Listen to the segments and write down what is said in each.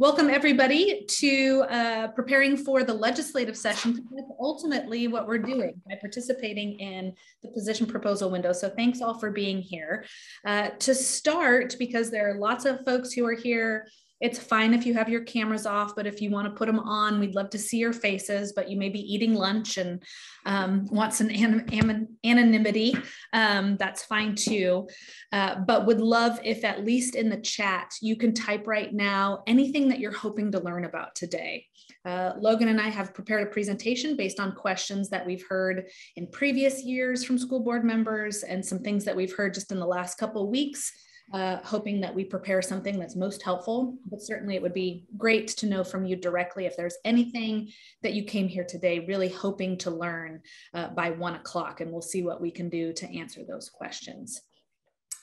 Welcome, everybody, to uh, preparing for the legislative session. That's ultimately what we're doing by participating in the position proposal window. So, thanks all for being here. Uh, to start, because there are lots of folks who are here it's fine if you have your cameras off, but if you want to put them on, we'd love to see your faces, but you may be eating lunch and um, want some an anonymity. Um, that's fine too. Uh, but would love if at least in the chat, you can type right now anything that you're hoping to learn about today. Uh, Logan and I have prepared a presentation based on questions that we've heard in previous years from school board members and some things that we've heard just in the last couple weeks uh, hoping that we prepare something that's most helpful. But certainly, it would be great to know from you directly if there's anything that you came here today really hoping to learn uh, by one o'clock, and we'll see what we can do to answer those questions.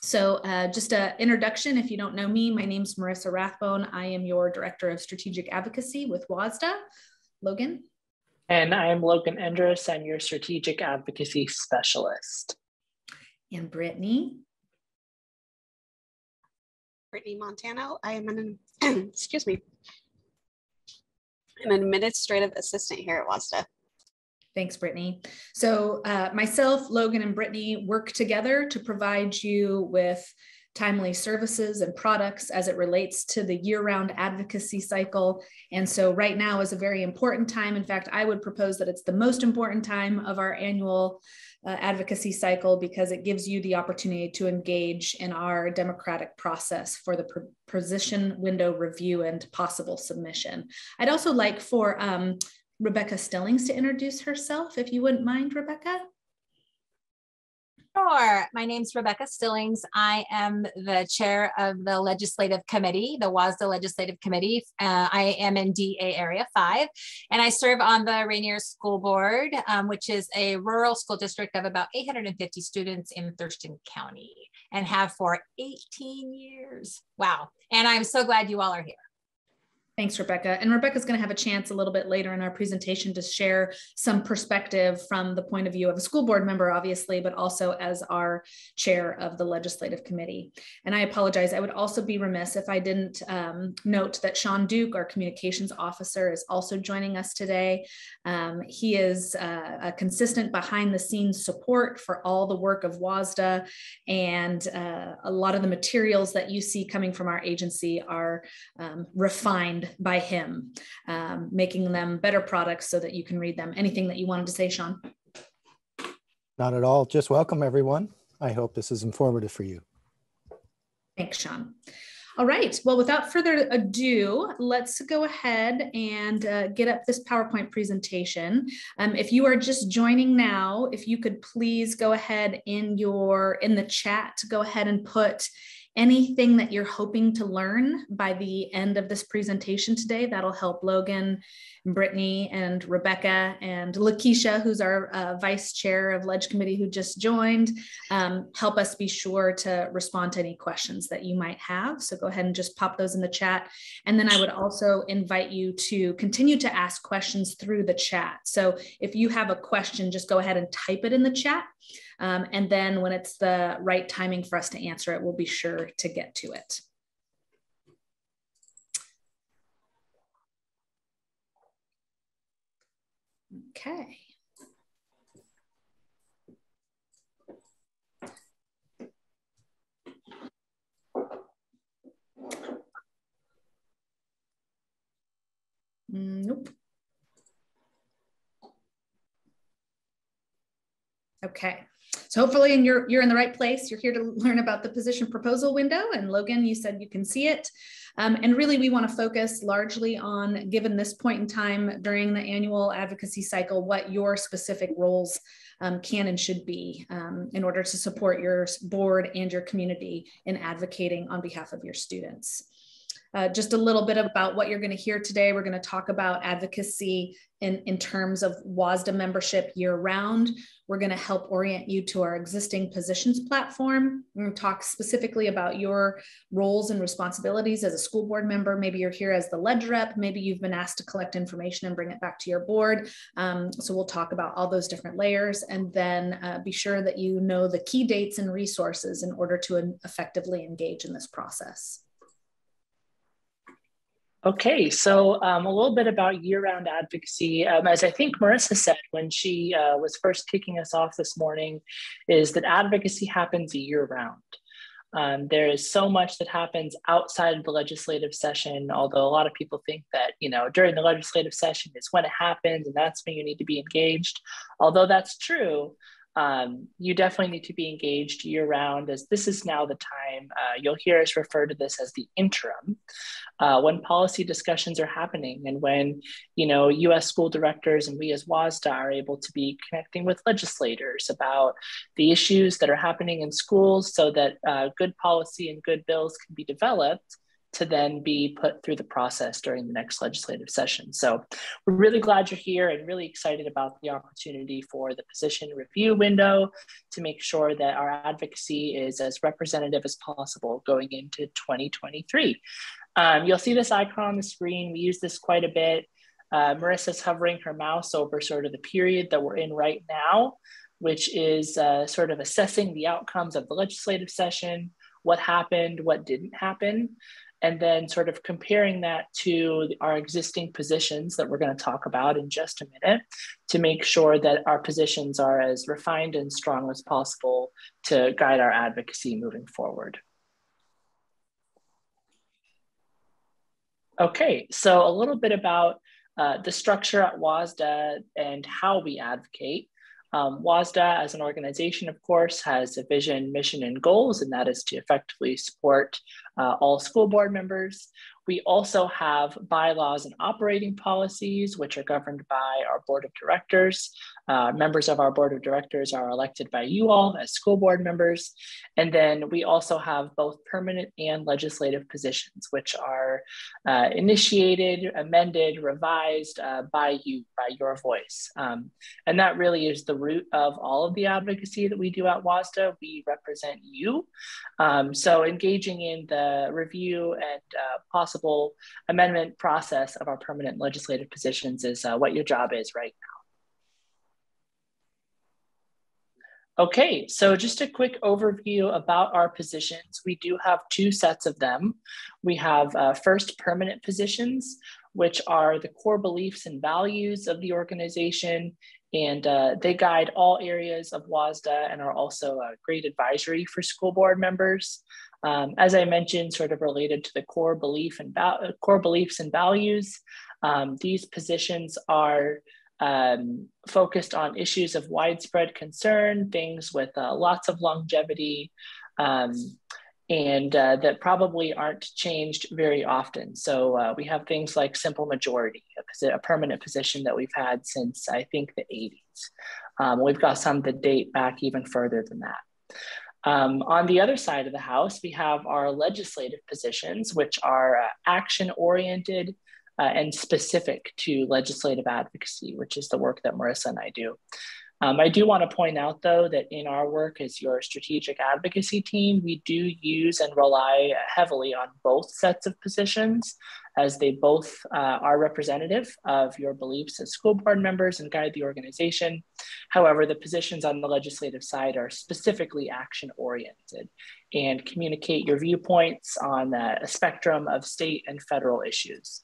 So, uh, just an introduction if you don't know me, my name is Marissa Rathbone. I am your Director of Strategic Advocacy with WSSDA. Logan? And I am Logan Endres. I'm your Strategic Advocacy Specialist. And Brittany? Brittany Montano. I am an, excuse me, an administrative assistant here at WSSDA. Thanks, Brittany. So uh, myself, Logan, and Brittany work together to provide you with timely services and products as it relates to the year-round advocacy cycle. And so right now is a very important time. In fact, I would propose that it's the most important time of our annual uh, advocacy cycle because it gives you the opportunity to engage in our democratic process for the position window review and possible submission. I'd also like for um, Rebecca Stillings to introduce herself, if you wouldn't mind, Rebecca. Sure. My name is Rebecca Stillings. I am the chair of the legislative committee, the WSSDA Legislative Committee. Uh, I am in DA Area 5, and I serve on the Rainier School Board, um, which is a rural school district of about 850 students in Thurston County, and have for 18 years. Wow. And I'm so glad you all are here. Thanks, Rebecca. And Rebecca's going to have a chance a little bit later in our presentation to share some perspective from the point of view of a school board member, obviously, but also as our chair of the legislative committee. And I apologize. I would also be remiss if I didn't um, note that Sean Duke, our communications officer, is also joining us today. Um, he is uh, a consistent behind the scenes support for all the work of WSSDA. And uh, a lot of the materials that you see coming from our agency are um, refined by him, um, making them better products so that you can read them. Anything that you wanted to say, Sean? Not at all. Just welcome, everyone. I hope this is informative for you. Thanks, Sean. All right. Well, without further ado, let's go ahead and uh, get up this PowerPoint presentation. Um, if you are just joining now, if you could please go ahead in your in the chat, to go ahead and put anything that you're hoping to learn by the end of this presentation today. That'll help Logan, Brittany, and Rebecca, and Lakeisha, who's our uh, vice chair of Ledge Committee who just joined, um, help us be sure to respond to any questions that you might have. So go ahead and just pop those in the chat. And then I would also invite you to continue to ask questions through the chat. So if you have a question, just go ahead and type it in the chat. Um, and then when it's the right timing for us to answer it, we'll be sure to get to it. Okay. Nope. Okay. So hopefully and you're, you're in the right place. You're here to learn about the position proposal window. And Logan, you said you can see it. Um, and really we wanna focus largely on, given this point in time during the annual advocacy cycle, what your specific roles um, can and should be um, in order to support your board and your community in advocating on behalf of your students. Uh, just a little bit about what you're going to hear today. We're going to talk about advocacy in, in terms of WASDA membership year round. We're going to help orient you to our existing positions platform. We're going to talk specifically about your roles and responsibilities as a school board member. Maybe you're here as the ledge rep. Maybe you've been asked to collect information and bring it back to your board. Um, so we'll talk about all those different layers and then uh, be sure that you know the key dates and resources in order to effectively engage in this process. Okay, so um, a little bit about year-round advocacy. Um, as I think Marissa said when she uh, was first kicking us off this morning, is that advocacy happens year-round. Um, there is so much that happens outside of the legislative session, although a lot of people think that, you know, during the legislative session is when it happens and that's when you need to be engaged. Although that's true, um, you definitely need to be engaged year round as this is now the time. Uh, you'll hear us refer to this as the interim uh, when policy discussions are happening and when, you know, US school directors and we as WSSDA are able to be connecting with legislators about the issues that are happening in schools so that uh, good policy and good bills can be developed to then be put through the process during the next legislative session. So we're really glad you're here and really excited about the opportunity for the position review window to make sure that our advocacy is as representative as possible going into 2023. Um, you'll see this icon on the screen. We use this quite a bit. Uh, Marissa's hovering her mouse over sort of the period that we're in right now, which is uh, sort of assessing the outcomes of the legislative session, what happened, what didn't happen and then sort of comparing that to our existing positions that we're going to talk about in just a minute to make sure that our positions are as refined and strong as possible to guide our advocacy moving forward. Okay, so a little bit about uh, the structure at WSSDA and how we advocate. Um, WSSDA as an organization, of course, has a vision, mission, and goals, and that is to effectively support uh, all school board members. We also have bylaws and operating policies, which are governed by our board of directors. Uh, members of our board of directors are elected by you all as school board members. And then we also have both permanent and legislative positions, which are uh, initiated, amended, revised uh, by you, by your voice. Um, and that really is the root of all of the advocacy that we do at WSSDA. We represent you. Um, so engaging in the review and uh, possible amendment process of our permanent legislative positions is uh, what your job is right now. Okay, so just a quick overview about our positions. We do have two sets of them. We have uh, first permanent positions, which are the core beliefs and values of the organization, and uh, they guide all areas of WSSDA and are also a great advisory for school board members. Um, as I mentioned, sort of related to the core belief and core beliefs and values, um, these positions are um, focused on issues of widespread concern, things with uh, lots of longevity, um, and uh, that probably aren't changed very often. So uh, we have things like simple majority, a, a, permanent position that we've had since I think the 80s. Um, we've got some that date back even further than that. Um, on the other side of the house, we have our legislative positions, which are uh, action oriented, uh, and specific to legislative advocacy, which is the work that Marissa and I do. Um, I do want to point out, though, that in our work as your strategic advocacy team, we do use and rely heavily on both sets of positions, as they both uh, are representative of your beliefs as school board members and guide the organization. However, the positions on the legislative side are specifically action oriented and communicate your viewpoints on uh, a spectrum of state and federal issues.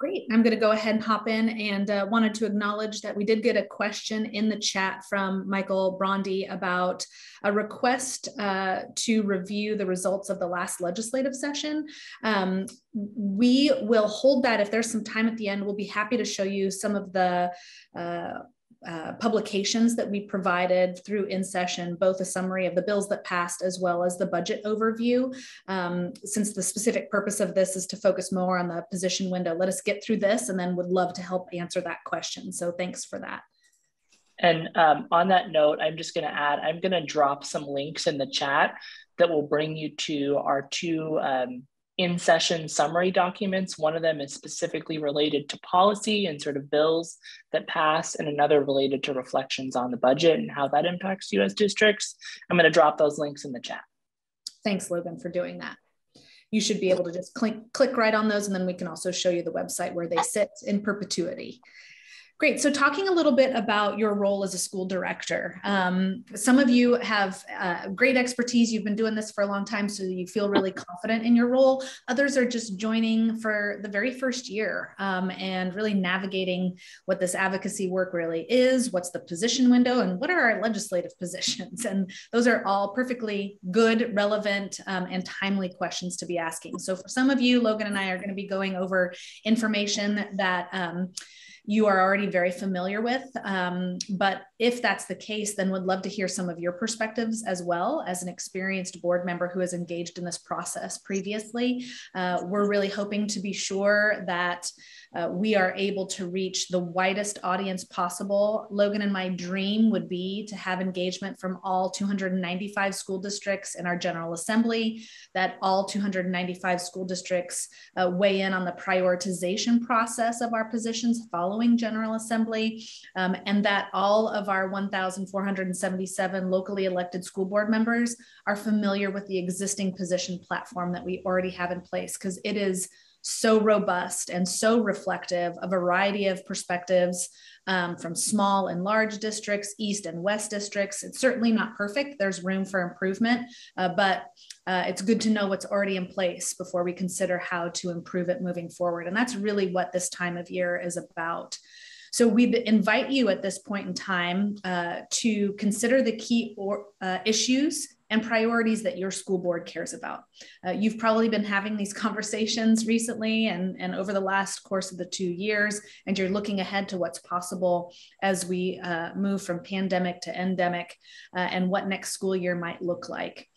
Great. I'm going to go ahead and hop in and uh, wanted to acknowledge that we did get a question in the chat from Michael Brondy about a request uh, to review the results of the last legislative session. Um, we will hold that if there's some time at the end. We'll be happy to show you some of the uh, uh, publications that we provided through in session, both a summary of the bills that passed as well as the budget overview. Um, since the specific purpose of this is to focus more on the position window, let us get through this and then would love to help answer that question. So thanks for that. And um, on that note, I'm just going to add, I'm going to drop some links in the chat that will bring you to our two um, in session summary documents. One of them is specifically related to policy and sort of bills that pass, and another related to reflections on the budget and how that impacts US districts. I'm going to drop those links in the chat. Thanks, Logan, for doing that. You should be able to just click, click right on those, and then we can also show you the website where they sit in perpetuity. Great. So, talking a little bit about your role as a school director. Um, some of you have uh, great expertise. You've been doing this for a long time, so you feel really confident in your role. Others are just joining for the very first year um, and really navigating what this advocacy work really is, what's the position window, and what are our legislative positions. And those are all perfectly good, relevant, um, and timely questions to be asking. So, for some of you, Logan and I are going to be going over information that um, you are already very familiar with. Um, but if that's the case, then would love to hear some of your perspectives as well as an experienced board member who has engaged in this process previously. Uh, we're really hoping to be sure that uh, we are able to reach the widest audience possible. Logan and my dream would be to have engagement from all 295 school districts in our General Assembly, that all 295 school districts uh, weigh in on the prioritization process of our positions following General Assembly, um, and that all of our 1,477 locally elected school board members are familiar with the existing position platform that we already have in place because it is so robust and so reflective, a variety of perspectives um, from small and large districts, east and west districts. It's certainly not perfect. There's room for improvement, uh, but uh, it's good to know what's already in place before we consider how to improve it moving forward. And that's really what this time of year is about. So we invite you at this point in time uh, to consider the key or, uh, issues and priorities that your school board cares about. Uh, you've probably been having these conversations recently and, and over the last course of the two years, and you're looking ahead to what's possible as we uh, move from pandemic to endemic uh, and what next school year might look like.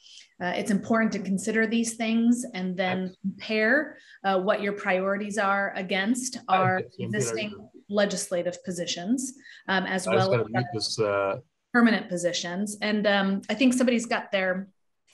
Uh, it's important to consider these things and then compare uh, what your priorities are against our existing legislative positions, um, as well as uh, permanent positions. And um, I think somebody's got their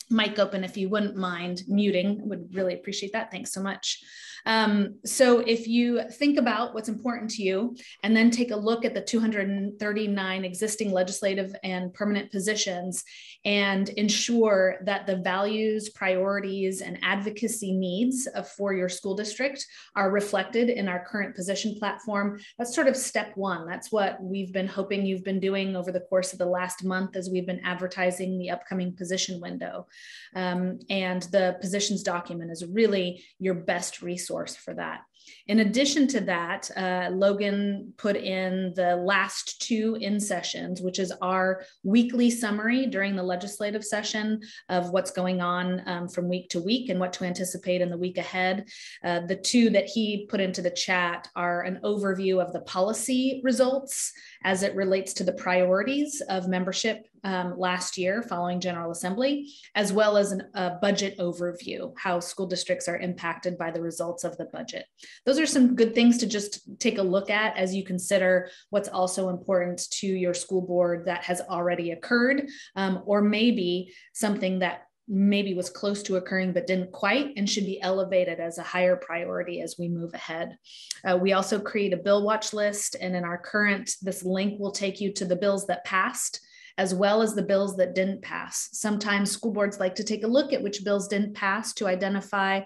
mic open if you wouldn't mind muting. Would really appreciate that. Thanks so much. Um, so if you think about what's important to you and then take a look at the 239 existing legislative and permanent positions and ensure that the values, priorities, and advocacy needs of, for your school district are reflected in our current position platform. That's sort of step one. That's what we've been hoping you've been doing over the course of the last month as we've been advertising the upcoming position window. Um, and the positions document is really your best resource for that. In addition to that, uh, Logan put in the last two in sessions, which is our weekly summary during the legislative session of what's going on um, from week to week and what to anticipate in the week ahead. Uh, the two that he put into the chat are an overview of the policy results as it relates to the priorities of membership um, last year following General Assembly, as well as an, a budget overview, how school districts are impacted by the results of the budget. Those are some good things to just take a look at as you consider what's also important to your school board that has already occurred, um, or maybe something that maybe was close to occurring but didn't quite and should be elevated as a higher priority as we move ahead. Uh, we also create a bill watch list and in our current, this link will take you to the bills that passed as well as the bills that didn't pass. Sometimes school boards like to take a look at which bills didn't pass to identify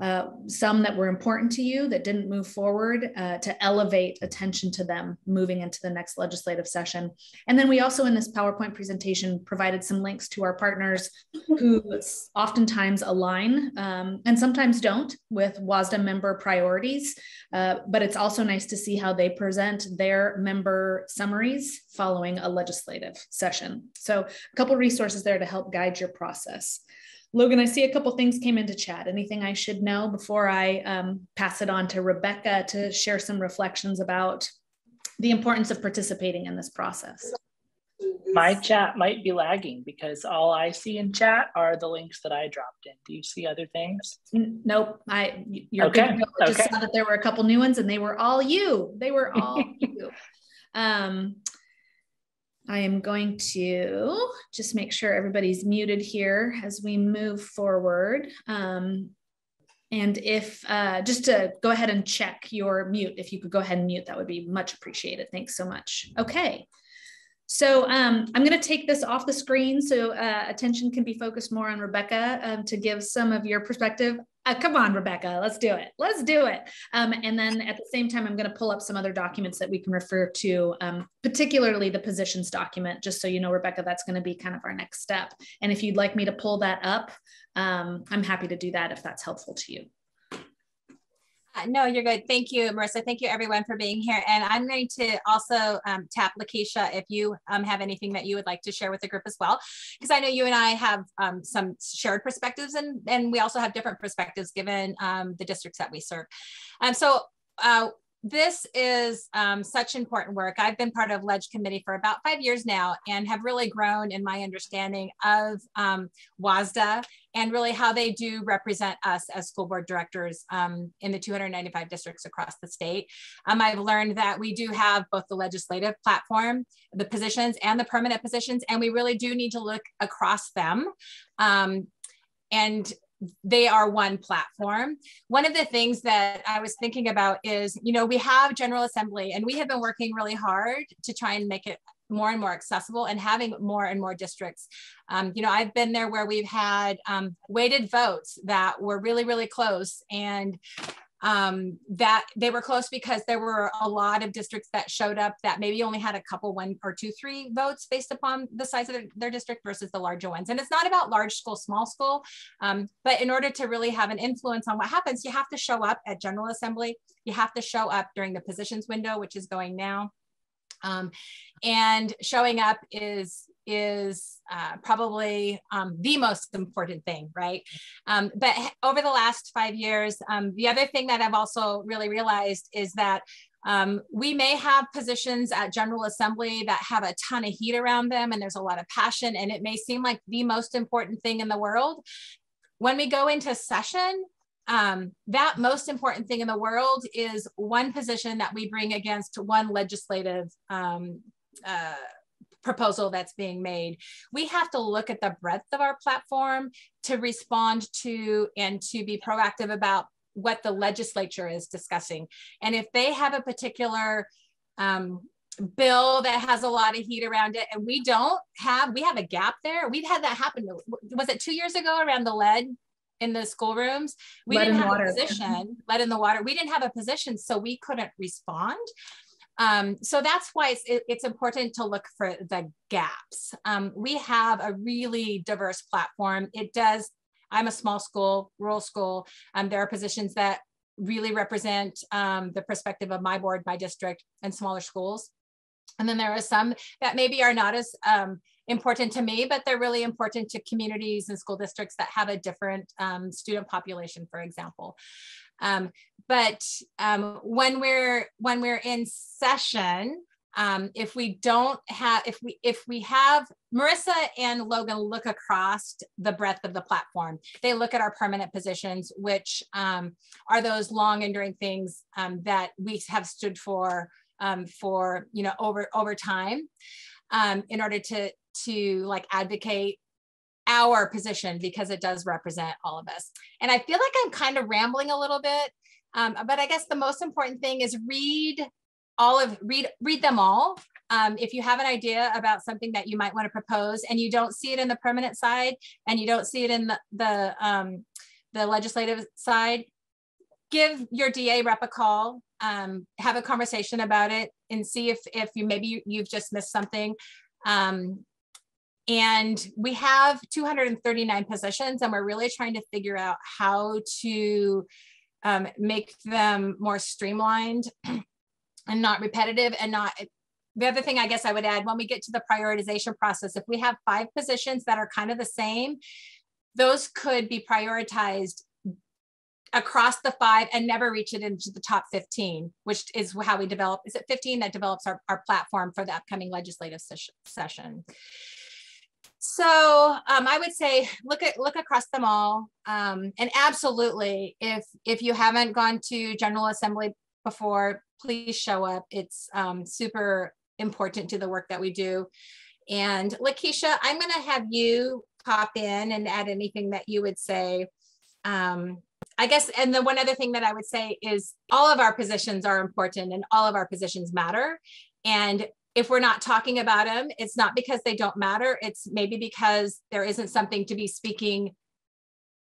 uh, some that were important to you that didn't move forward uh, to elevate attention to them moving into the next legislative session. And then we also in this PowerPoint presentation provided some links to our partners who oftentimes align um, and sometimes don't with WSSDA member priorities. Uh, but it's also nice to see how they present their member summaries following a legislative session. So a couple resources there to help guide your process. Logan, I see a couple things came into chat. Anything I should know before I um, pass it on to Rebecca to share some reflections about the importance of participating in this process? My chat might be lagging because all I see in chat are the links that I dropped in. Do you see other things? Nope. I you're okay. good. I just okay. saw that there were a couple new ones and they were all you. They were all you. Um, I am going to just make sure everybody's muted here as we move forward. Um, and if uh, just to go ahead and check your mute, if you could go ahead and mute, that would be much appreciated. Thanks so much. Okay. So um, I'm going to take this off the screen so uh, attention can be focused more on Rebecca um, to give some of your perspective. Uh, come on, Rebecca, let's do it. Let's do it. Um, and then at the same time, I'm going to pull up some other documents that we can refer to, um, particularly the positions document, just so you know, Rebecca, that's going to be kind of our next step. And if you'd like me to pull that up, um, I'm happy to do that if that's helpful to you. Uh, no, you're good. Thank you, Marissa. Thank you, everyone, for being here. And I'm going to also um, tap Lakeisha if you um, have anything that you would like to share with the group as well, because I know you and I have um, some shared perspectives, and and we also have different perspectives given um, the districts that we serve. Um, so. Uh, this is um, such important work. I've been part of Ledge Committee for about five years now and have really grown in my understanding of um, WSSDA and really how they do represent us as school board directors um, in the 295 districts across the state. Um, I've learned that we do have both the legislative platform, the positions and the permanent positions, and we really do need to look across them. Um, and they are one platform. One of the things that I was thinking about is, you know, we have General Assembly and we have been working really hard to try and make it more and more accessible and having more and more districts. Um, you know, I've been there where we've had um, weighted votes that were really, really close and um, that they were close because there were a lot of districts that showed up that maybe only had a couple one or two three votes based upon the size of their, their district versus the larger ones. And it's not about large school small school um, but in order to really have an influence on what happens you have to show up at general assembly. You have to show up during the positions window which is going now. Um, and showing up is is uh, probably um, the most important thing, right? Um, but over the last five years, um, the other thing that I've also really realized is that um, we may have positions at General Assembly that have a ton of heat around them and there's a lot of passion and it may seem like the most important thing in the world. When we go into session, um, that most important thing in the world is one position that we bring against one legislative um, uh, proposal that's being made. We have to look at the breadth of our platform to respond to and to be proactive about what the legislature is discussing. And if they have a particular um, bill that has a lot of heat around it and we don't have, we have a gap there. We've had that happen. Was it two years ago around the lead in the schoolrooms? We lead didn't have water. a position, lead in the water. We didn't have a position, so we couldn't respond. Um, so that's why it's, it, it's, important to look for the gaps. Um, we have a really diverse platform. It does, I'm a small school, rural school. Um, there are positions that really represent um, the perspective of my board, my district, and smaller schools. And then there are some that maybe are not as um, important to me, but they're really important to communities and school districts that have a different student population, for example. Um, but um, when we're when we're in session, um, if we don't have if we if we have marissa and logan look across the breadth of the platform they look at our permanent positions which um, are those long enduring things um, that we have stood for um, for you know over over time um, in order to to like advocate our position because it does represent all of us. And I feel like I'm kind of rambling a little bit, um, but I guess the most important thing is read all of read read them all. Um, if you have an idea about something that you might want to propose and you don't see it in the permanent side and you don't see it in the the, um, the legislative side, give your DA rep a call, um, have a conversation about it, and see if if you maybe you, have just missed something. Um, and we have 239 positions, and we're really trying to figure out how to um, make them more streamlined and not repetitive and not. The other thing I guess I would add when we get to the prioritization process, if we have five positions that are kind of the same, those could be prioritized across the five and never reach it into the top 15, which is how we develop. Is it 15 that develops our, our platform for the upcoming legislative session? So um, I would say look at look across them all, um, and absolutely, if if you haven't gone to General Assembly before, please show up. It's um, super important to the work that we do. And Lakeisha, I'm going to have you pop in and add anything that you would say. Um, I guess, and the one other thing that I would say is all of our positions are important and all of our positions matter. And if we're not talking about them, it's not because they don't matter. It's maybe because there isn't something to be speaking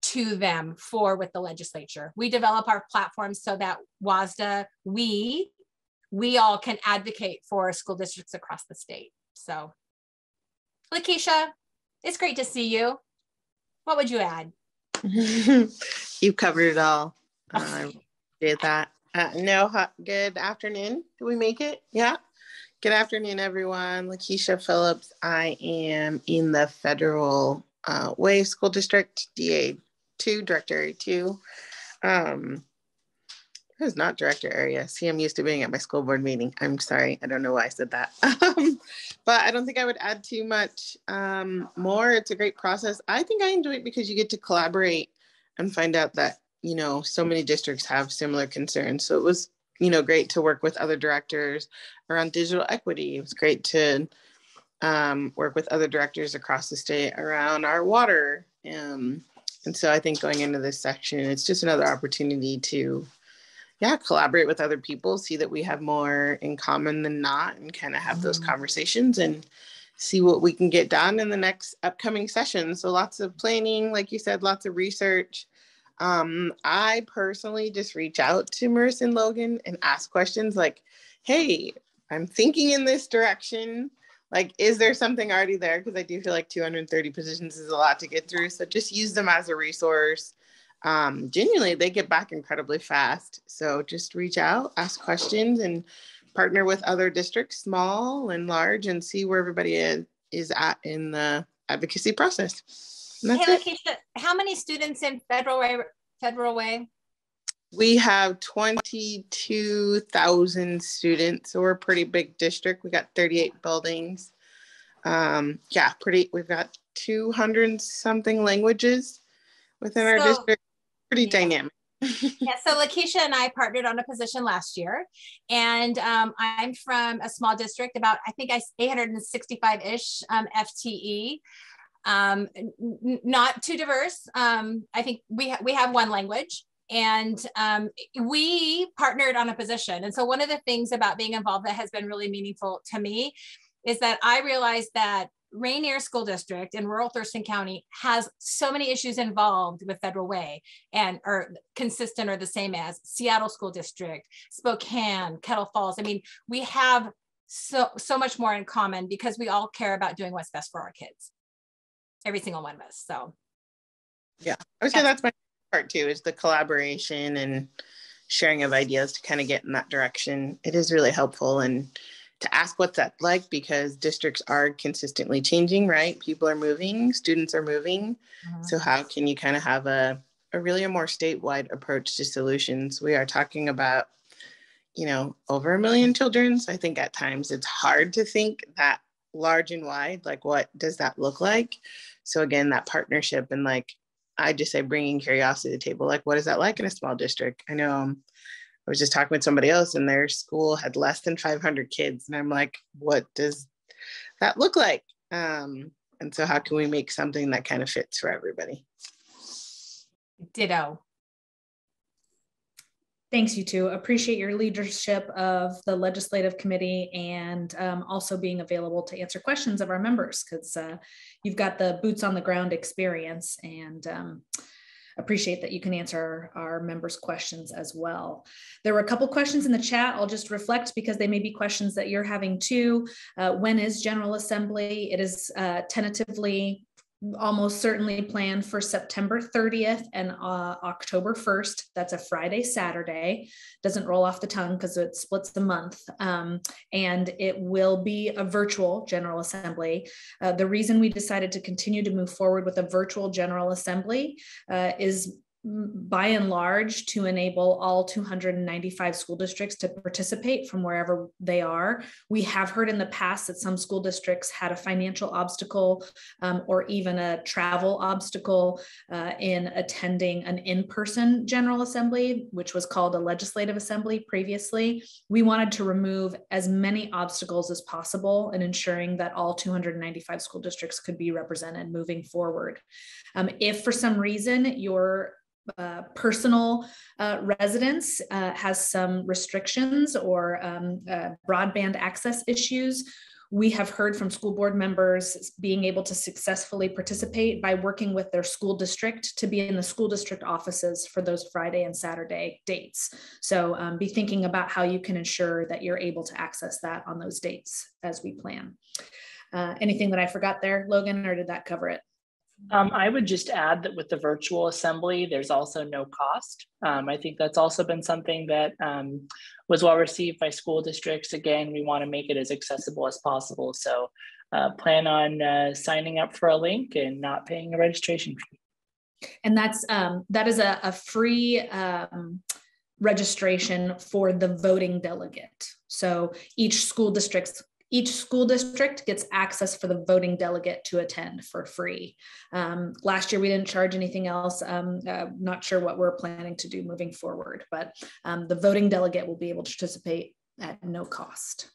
to them for with the legislature. We develop our platforms so that WSSDA, we, we all can advocate for school districts across the state. So, Lakeisha, it's great to see you. What would you add? you covered it all. Uh, I did that. Uh, no, good afternoon. Did we make it? Yeah. Good afternoon, everyone. Lakeisha Phillips. I am in the Federal uh, Way School District, DA2, Director Area 2. Um, it was not director area. See, I'm used to being at my school board meeting. I'm sorry. I don't know why I said that. Um, but I don't think I would add too much um, more. It's a great process. I think I enjoy it because you get to collaborate and find out that, you know, so many districts have similar concerns. So it was, you know, great to work with other directors around digital equity. It was great to um, work with other directors across the state around our water. Um, and so I think going into this section, it's just another opportunity to yeah, collaborate with other people, see that we have more in common than not, and kind of have mm-hmm. those conversations and see what we can get done in the next upcoming session. So lots of planning, like you said, lots of research. Um, I personally just reach out to Marissa and Logan and ask questions like, hey, I'm thinking in this direction. Like, is there something already there? Because I do feel like 230 positions is a lot to get through. So just use them as a resource um, genuinely they get back incredibly fast. So just reach out, ask questions, and partner with other districts, small and large, and see where everybody is, is at in the advocacy process. Hey, Lakeisha, how many students in Federal Way? Federal Way? We have 22,000 students, so we're a pretty big district. We got 38 buildings. Um, yeah, pretty. We've got 200 something languages within so, our district pretty yeah. dynamic. yeah, so Lakeisha and I partnered on a position last year, and um, I'm from a small district, about I think I 865 ish um, FTE. Um, n- not too diverse. Um, I think we ha- we have one language, and um, we partnered on a position. And so one of the things about being involved that has been really meaningful to me is that I realized that Rainier School District in rural Thurston County has so many issues involved with Federal Way and are consistent or the same as Seattle School District, Spokane, Kettle Falls. I mean, we have so so much more in common because we all care about doing what's best for our kids. Every single one of us. So yeah, I would say that's my part too, is the collaboration and sharing of ideas to kind of get in that direction. It is really helpful and to ask what's that like because districts are consistently changing, right? People are moving, students are moving. Mm-hmm. So how can you kind of have a, a really a more statewide approach to solutions? We are talking about, you know, over a million children. So I think at times it's hard to think that large and wide, like what does that look like? So again, that partnership and like I just say bringing curiosity to the table. Like, what is that like in a small district? I know um, I was just talking with somebody else and their school had less than 500 kids. And I'm like, what does that look like? Um, and so how can we make something that kind of fits for everybody? Ditto. Thanks, you two. Appreciate your leadership of the legislative committee and um, also being available to answer questions of our members because uh, you've got the boots on the ground experience and um, appreciate that you can answer our members' questions as well. There were a couple questions in the chat. I'll just reflect because they may be questions that you're having too. Uh, when is General Assembly? It is uh, tentatively almost certainly planned for September 30th and uh, October 1st. That's a Friday, Saturday. Doesn't roll off the tongue because it splits the month. Um, and it will be a virtual General Assembly. Uh, the reason we decided to continue to move forward with a virtual General Assembly uh, is by and large to enable all 295 school districts to participate from wherever they are. We have heard in the past that some school districts had a financial obstacle um, or even a travel obstacle uh, in attending an in-person General Assembly, which was called a legislative assembly previously. We wanted to remove as many obstacles as possible in ensuring that all 295 school districts could be represented moving forward. Um, if for some reason your uh, personal uh, residence uh, has some restrictions or um, uh, broadband access issues, we have heard from school board members being able to successfully participate by working with their school district to be in the school district offices for those Friday and Saturday dates. So um, be thinking about how you can ensure that you're able to access that on those dates as we plan. Uh, anything that I forgot there, Logan, or did that cover it? Um, I would just add that with the virtual assembly, there's also no cost. Um, I think that's also been something that um, was well received by school districts. Again, we want to make it as accessible as possible. So uh, plan on uh, signing up for a link and not paying a registration fee. And that's um, that is a, a free um, registration for the voting delegate. So each school district's each school district gets access for the voting delegate to attend for free. Um, last year, we didn't charge anything else. Um, uh, not sure what we're planning to do moving forward, but um, the voting delegate will be able to participate at no cost.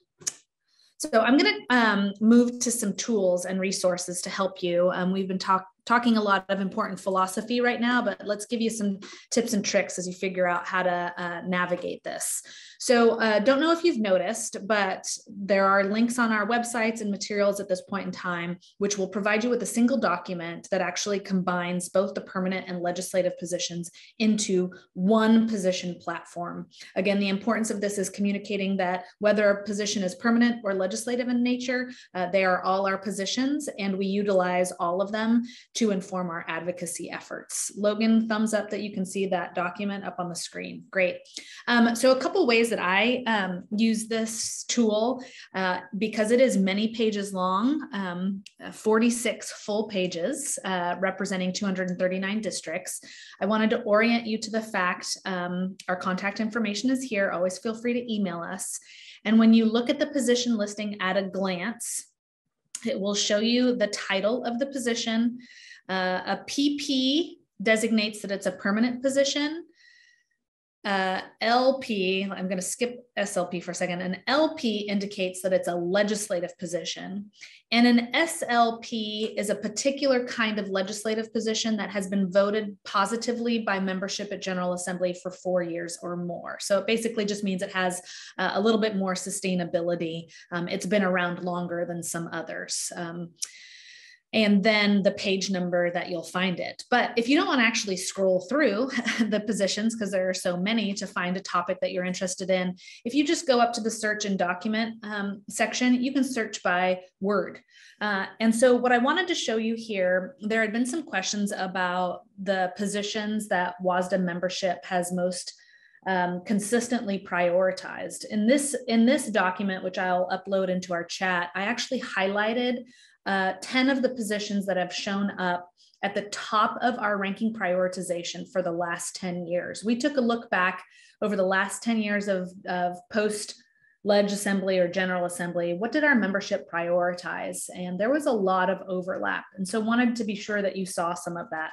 So I'm going to um, move to some tools and resources to help you. Um, we've been talk talking a lot of important philosophy right now, but let's give you some tips and tricks as you figure out how to uh, navigate this. So uh, don't know if you've noticed, but there are links on our websites and materials at this point in time, which will provide you with a single document that actually combines both the permanent and legislative positions into one position platform. Again, the importance of this is communicating that whether a position is permanent or legislative in nature, uh, they are all our positions and we utilize all of them to inform our advocacy efforts. Logan, thumbs up that you can see that document up on the screen. Great. Um, so a couple ways that I um, use this tool uh, because it is many pages long, um, 46 full pages uh, representing 239 districts. I wanted to orient you to the fact um, our contact information is here. Always feel free to email us. And when you look at the position listing at a glance, it will show you the title of the position. Uh, a PP designates that it's a permanent position uh, LP, I'm going to skip SLP for a second. An LP indicates that it's a legislative position. And an SLP is a particular kind of legislative position that has been voted positively by membership at General Assembly for four years or more. So it basically just means it has uh, a little bit more sustainability. Um, it's been around longer than some others. Um, and then the page number that you'll find it. But if you don't want to actually scroll through the positions, because there are so many to find a topic that you're interested in, if you just go up to the search and document um, section, you can search by word. Uh, and so what I wanted to show you here, there had been some questions about the positions that WSSDA membership has most um, consistently prioritized. In this, in this document, which I'll upload into our chat, I actually highlighted uh, 10 of the positions that have shown up at the top of our ranking prioritization for the last 10 years. We took a look back over the last 10 years of, of post ledge assembly or general assembly. What did our membership prioritize? And there was a lot of overlap. And so wanted to be sure that you saw some of that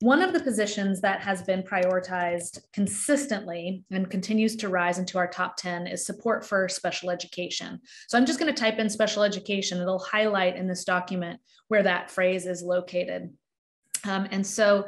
one of the positions that has been prioritized consistently and continues to rise into our top 10 is support for special education. So I'm just going to type in special education. It'll highlight in this document where that phrase is located. Um, and so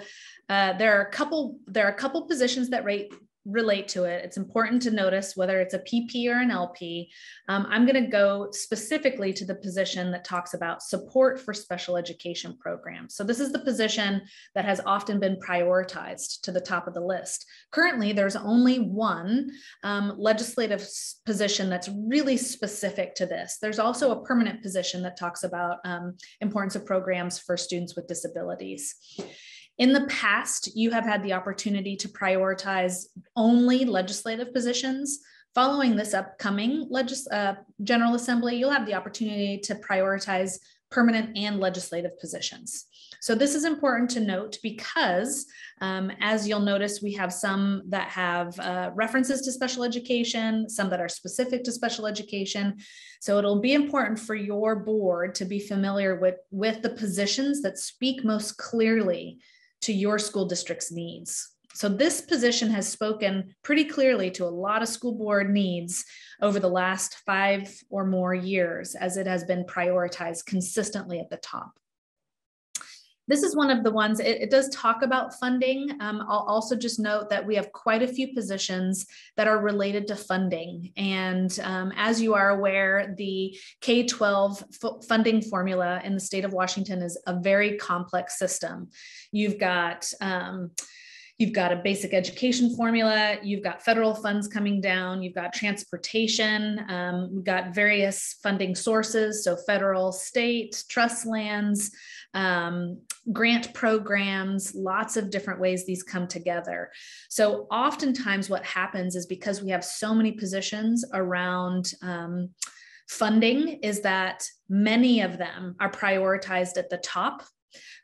uh, there are a couple there are a couple positions that rate relate to it. It's important to notice whether it's a PP or an LP. Um, I'm going to go specifically to the position that talks about support for special education programs. So this is the position that has often been prioritized to the top of the list. Currently, there's only one um, legislative position that's really specific to this. There's also a permanent position that talks about um, importance of programs for students with disabilities. In the past, you have had the opportunity to prioritize only legislative positions. Following this upcoming legis- uh, General Assembly, you'll have the opportunity to prioritize permanent and legislative positions. So this is important to note because um, as you'll notice, we have some that have uh, references to special education, some that are specific to special education. So it'll be important for your board to be familiar with, with the positions that speak most clearly to your school district's needs. So this position has spoken pretty clearly to a lot of school board needs over the last five or more years as it has been prioritized consistently at the top. This is one of the ones, it, it does talk about funding. Um, I'll also just note that we have quite a few positions that are related to funding. And um, as you are aware, the K 12 funding formula in the state of Washington is a very complex system. You've got um, You've got a basic education formula, you've got federal funds coming down, you've got transportation, um, we've got various funding sources, so federal, state, trust lands, um, grant programs, lots of different ways these come together. So oftentimes what happens is because we have so many positions around um, funding is that many of them are prioritized at the top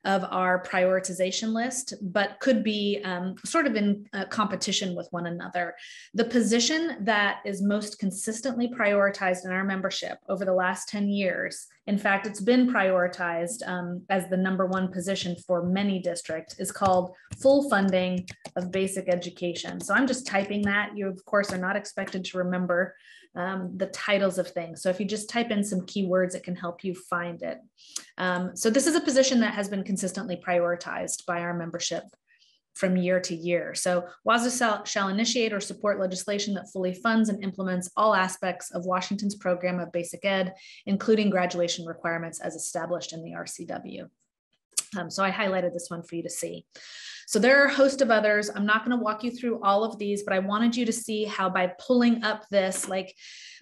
of our prioritization list, but could be um, sort of in uh, competition with one another. The position that is most consistently prioritized in our membership over the last 10 years, in fact, it's been prioritized um, as the number one position for many districts, is called full funding of basic education. So I'm just typing that. You, of course, are not expected to remember um, the titles of things. So if you just type in some keywords, it can help you find it. Um, so this is a position that has been consistently prioritized by our membership from year to year. So shall, shall, initiate or support legislation that fully funds and implements all aspects of Washington's program of basic ed, including graduation requirements as established in the RCW. Um, so I highlighted this one for you to see. So there are a host of others. I'm not going to walk you through all of these, but I wanted you to see how by pulling up this, like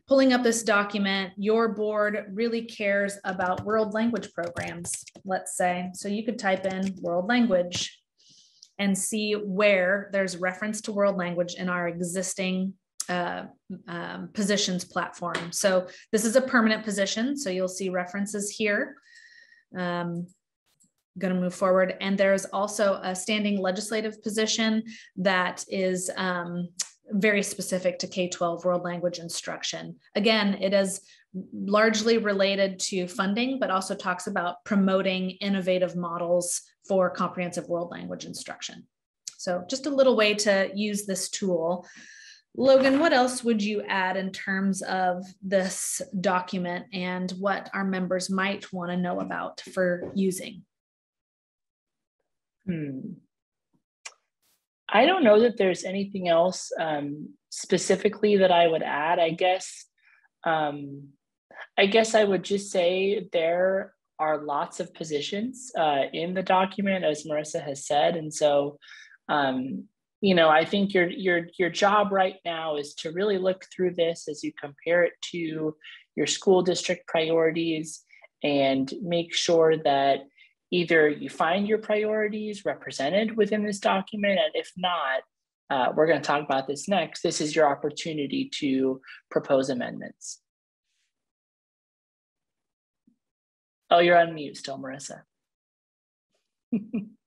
pulling up this document, your board really cares about world language programs, let's say. So you could type in world language and see where there's reference to world language in our existing uh, um, positions platform. So this is a permanent position. So you'll see references here. Um, going to move forward. And there's also a standing legislative position that is um, very specific to K 12 world language instruction. Again, it is largely related to funding, but also talks about promoting innovative models for comprehensive world language instruction. So, just a little way to use this tool. Logan, what else would you add in terms of this document and what our members might want to know about for using? Hmm. I don't know that there's anything else um, specifically that I would add. I guess, um, I guess I would just say there are lots of positions uh, in the document, as Marissa has said, and so, um, you know, I think your your your job right now is to really look through this as you compare it to your school district priorities and make sure that either you find your priorities represented within this document, and if not, uh, we're going to talk about this next. This is your opportunity to propose amendments. Oh, you're on mute still, Marissa.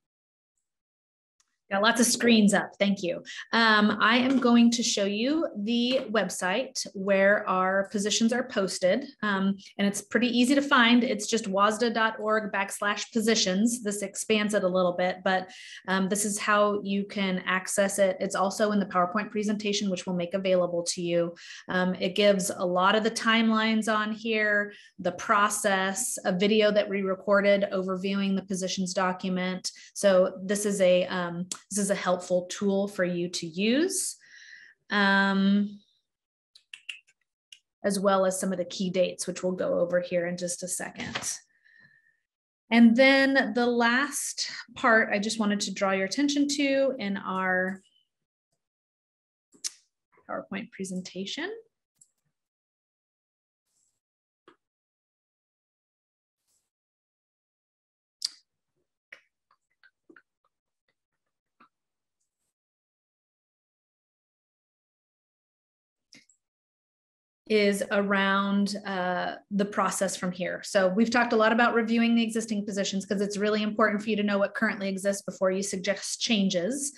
Got lots of screens up. Thank you. Um, I am going to show you the website where our positions are posted. Um, and it's pretty easy to find. It's just wssda.org backslash positions. This expands it a little bit, but um, this is how you can access it. It's also in the PowerPoint presentation, which we'll make available to you. Um, it gives a lot of the timelines on here, the process, a video that we recorded overviewing the positions document. So this is a um, this is a helpful tool for you to use. Um, as well as some of the key dates, which we'll go over here in just a second. And then the last part I just wanted to draw your attention to in our PowerPoint presentation is around uh, the process from here. So we've talked a lot about reviewing the existing positions because it's really important for you to know what currently exists before you suggest changes.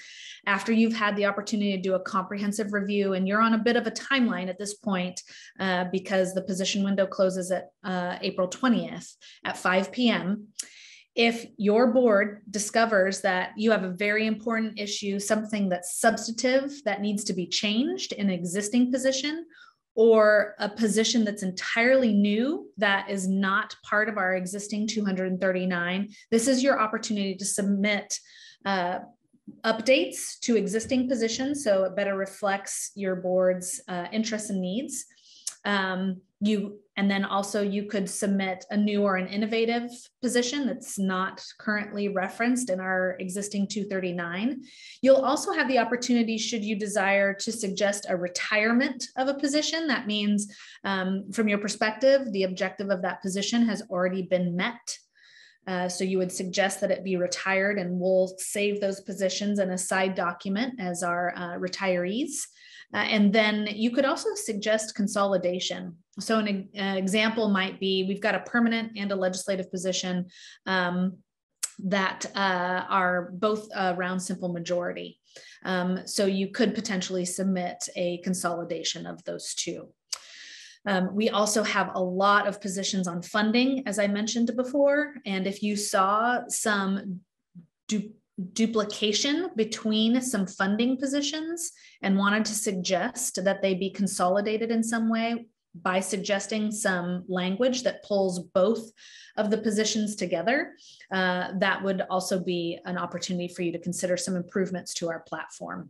After you've had the opportunity to do a comprehensive review, and you're on a bit of a timeline at this point uh, because the position window closes at uh, April 20th at 5 p.m if your board discovers that you have a very important issue, something that's substantive that needs to be changed in an existing position, or a position that's entirely new that is not part of our existing 239, this is your opportunity to submit uh, updates to existing positions so it better reflects your board's uh, interests and needs. Um, you and then also you could submit a new or an innovative position that's not currently referenced in our existing 239. You'll also have the opportunity, should you desire to suggest a retirement of a position. That means um, from your perspective, the objective of that position has already been met. Uh, so you would suggest that it be retired and we'll save those positions in a side document as our uh, retirees. Uh, and then you could also suggest consolidation. So an, an, example might be we've got a permanent and a legislative position um, that uh, are both around simple majority. Um, so you could potentially submit a consolidation of those two. Um, we also have a lot of positions on funding, as I mentioned before. And if you saw some du duplication between some funding positions and wanted to suggest that they be consolidated in some way by suggesting some language that pulls both of the positions together, uh, that would also be an opportunity for you to consider some improvements to our platform.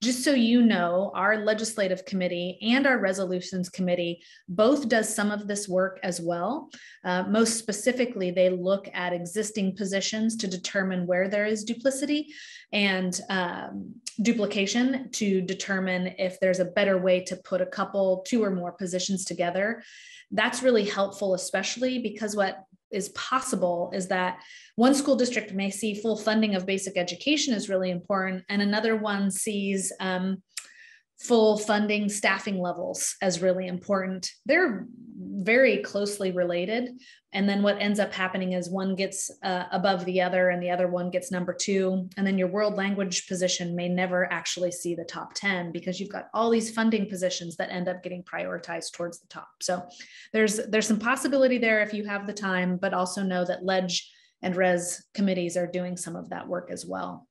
Just so you know, our legislative committee and our resolutions committee both does some of this work as well. Uh, most specifically, they look at existing positions to determine where there is duplicity and um, duplication to determine if there's a better way to put a couple, two or more positions together. That's really helpful, especially because what is possible is that one school district may see full funding of basic education is really important, and another one sees um, full funding staffing levels as really important. They're very closely related. And then what ends up happening is one gets uh, above the other and the other one gets number two. And then your world language position may never actually see the top 10 because you've got all these funding positions that end up getting prioritized towards the top. So there's there's some possibility there if you have the time, but also know that ledge and res committees are doing some of that work as well.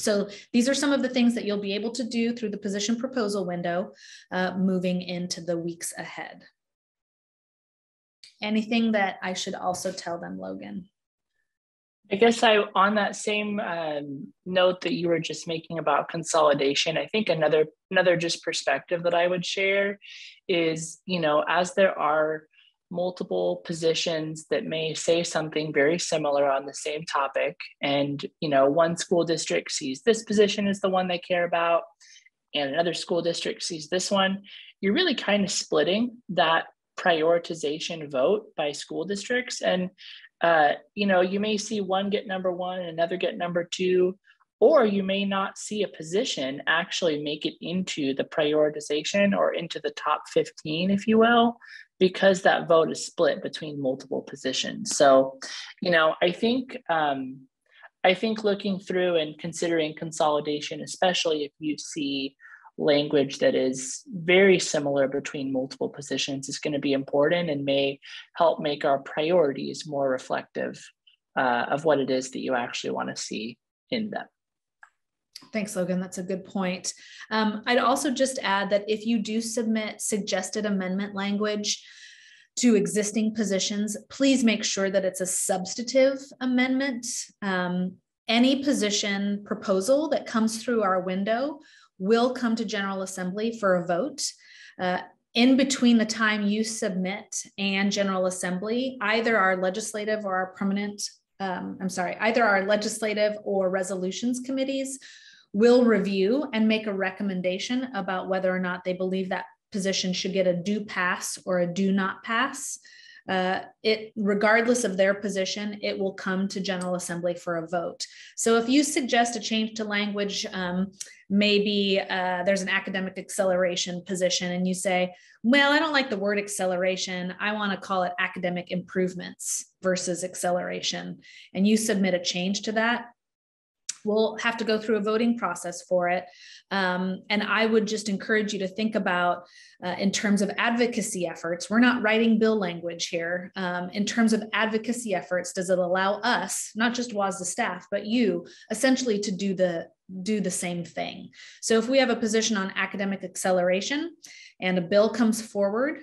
So these are some of the things that you'll be able to do through the position proposal window uh, moving into the weeks ahead. Anything that I should also tell them, Logan? I guess I, on that same um, note that you were just making about consolidation, I think another another just perspective that I would share is, you know, as there are multiple positions that may say something very similar on the same topic. And you know one school district sees this position as the one they care about and another school district sees this one. You're really kind of splitting that prioritization vote by school districts. And uh, you know you may see one get number one and another get number two or you may not see a position actually make it into the prioritization or into the top 15 if you will because that vote is split between multiple positions. So, you know, I think um, I think looking through and considering consolidation, especially if you see language that is very similar between multiple positions, is going to be important and may help make our priorities more reflective uh, of what it is that you actually want to see in them. Thanks, Logan. That's a good point. Um, I'd also just add that if you do submit suggested amendment language to existing positions, please make sure that it's a substantive amendment. Um, any position proposal that comes through our window will come to General Assembly for a vote. Uh, in between the time you submit and General Assembly, either our legislative or our permanent, um, I'm sorry, either our legislative or resolutions committees will review and make a recommendation about whether or not they believe that position should get a do pass or a do not pass. Uh, it regardless of their position, it will come to General Assembly for a vote. So if you suggest a change to language, um, maybe uh, there's an academic acceleration position, and you say, "Well, I don't like the word acceleration. I want to call it academic improvements versus acceleration," and you submit a change to that we'll have to go through a voting process for it. Um, and I would just encourage you to think about, uh, in terms of advocacy efforts, we're not writing bill language here. Um, in terms of advocacy efforts, does it allow us, not just WSSDA staff, but you essentially to do the do the same thing. So if we have a position on academic acceleration and a bill comes forward